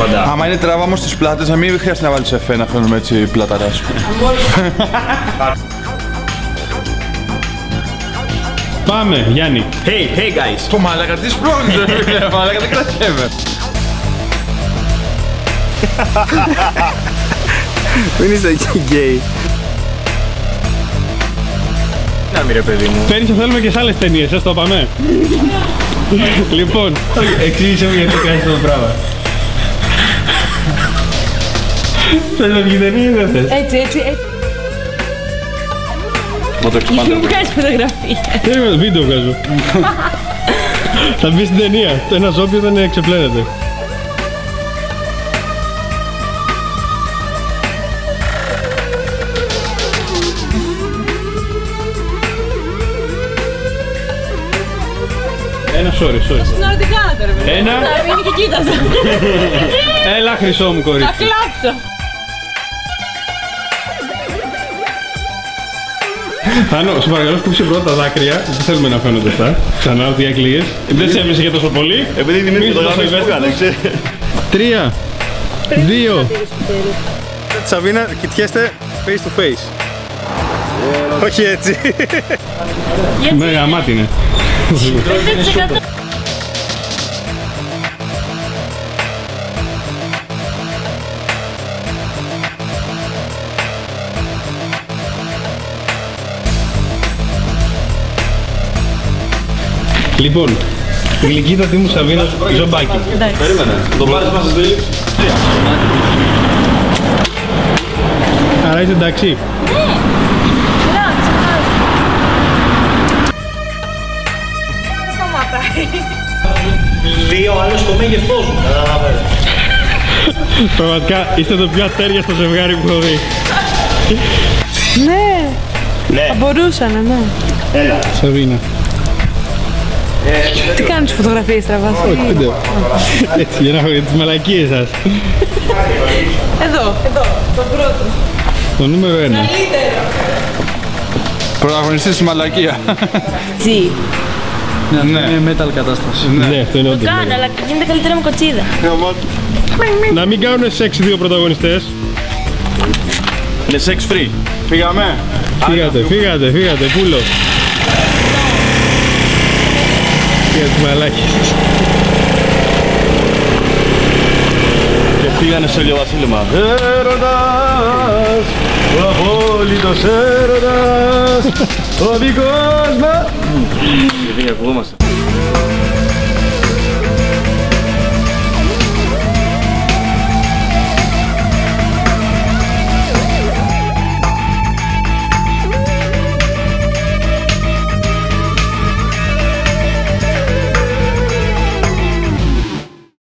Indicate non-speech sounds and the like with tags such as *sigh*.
κοντά. Άμα είναι τράβα όμως στις πλάτες, να μην χρειάζεται να βάλεις εφέ να φαίνομαι έτσι πλαταράς. *laughs* Πάμε, Γιάννη. Hey, hey guys. Το μάλακα τι σπρώχνεις ρε *laughs* φίλε, μάλακα δεν κρατιέμαι. Δεν είστε γκέι. Να μην ρε παιδί μου. Πέρυσι θέλουμε και σε άλλες ταινίες, ας το πάμε. *laughs* λοιπόν, εξήγησε μου γιατί κάνεις αυτό το πράγμα. Θες να βγει ταινία ή δεν θες. Έτσι, έτσι, έτσι. Να το Γιατί μου εξπάντε. βγάζει φωτογραφία. Δεν βίντεο βγάζω. Θα μπει στην ταινία. Το ένα ζόμπι δεν εξεπλένεται. Ένα, sorry, sorry. Στην ώρα τι κάνατε, ρε παιδί. Ένα. Να μείνει και κοίταζα. Έλα, χρυσό μου Θα κορίτσι. κλάψω. Θάνο, σου παρακαλώ, σκούψε πρώτα τα δάκρυα. Δεν θέλουμε να φαίνονται αυτά. Ξανά ότι αγκλίες. Δεν σε έμεινε για τόσο πολύ. Επειδή είναι Μην το το γάμο συμβαίνει. που έκανε, ξέρεις. Τρία, δύο, Σαβίνα, κοιτιέστε face to face. Όχι έτσι. με γαμάτι είναι. 5% Λοιπόν, γλυκύτατη μου Σαβίνα ζομπάκι. Περίμενε. Το πάρεις μας στη στήλη. Άρα είσαι εντάξει. σταματάει. Δύο άλλος το μέγεθός μου. Καταλαβαίνεις. Πραγματικά είστε το πιο ατέριαστο ζευγάρι που έχω δει. Ναι, Ναι. θα μπορούσαν, ναι. Έλα. Σαβίνα. Τι κάνεις φωτογραφίες τραβάς. Όχι, δεν το. Έτσι, για να έχω για τις μαλακίες σας. Εδώ, εδώ, το πρώτο. Το νούμερο ένα. Καλύτερο. Πρωταγωνιστής στη μαλακία. Τι; Ναι. Ναι, αυτό είναι όντως. Κάνε, ναι. αλλά γίνεται καλύτερα με κοτσίδα. Να μην κάνουν σεξ οι δύο πρωταγωνιστές. Είναι sex free. Φύγαμε. Φύγατε, φύγατε, φύγατε, πούλο. Για τις μαλάκες. Και πήγανε στο ηλιοβασίλεμα. Έρωτας, ο απόλυτος έρωτας, ο δικός μας. Γιατί ακουγόμαστε.